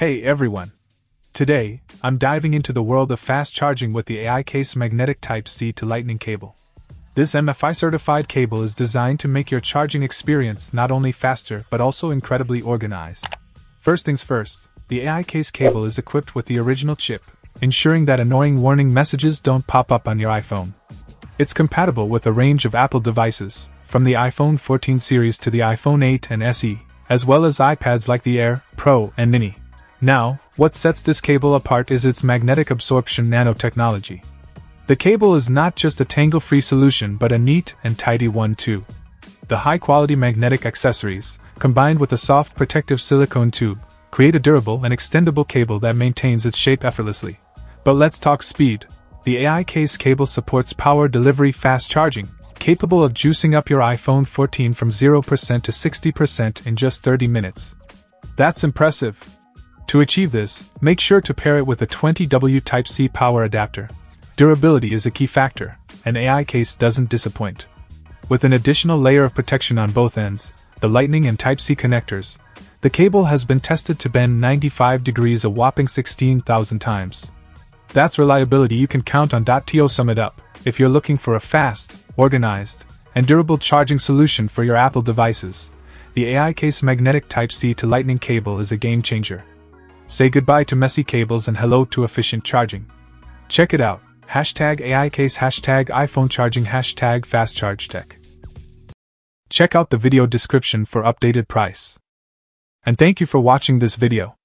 Hey everyone! Today, I'm diving into the world of fast charging with the AICase Magnetic Type C to Lightning cable. This MFI certified cable is designed to make your charging experience not only faster but also incredibly organized. First things first, the AICase cable is equipped with the original chip, ensuring that annoying warning messages don't pop up on your iPhone. It's compatible with a range of Apple devices, from the iPhone 14 series to the iPhone 8 and SE, as well as iPads like the Air, Pro, and Mini. Now, what sets this cable apart is its magnetic absorption nanotechnology. The cable is not just a tangle free solution but a neat and tidy one too. The high quality magnetic accessories, combined with a soft protective silicone tube, create a durable and extendable cable that maintains its shape effortlessly. But let's talk speed. The AICase cable supports power delivery fast charging, capable of juicing up your iPhone 14 from 0% to 60% in just 30 minutes. That's impressive, to achieve this, make sure to pair it with a 20W Type-C power adapter. Durability is a key factor, and AICase doesn't disappoint. With an additional layer of protection on both ends, the Lightning and Type-C connectors, the cable has been tested to bend 95 degrees a whopping 16,000 times. That's reliability you can count on. To sum it up, if you're looking for a fast, organized, and durable charging solution for your Apple devices, the AICase Magnetic Type-C to Lightning cable is a game changer. Say goodbye to messy cables and hello to efficient charging. Check it out. Hashtag AICase, hashtag iPhone charging, hashtag fast charge tech. Check out the video description for updated price. And thank you for watching this video.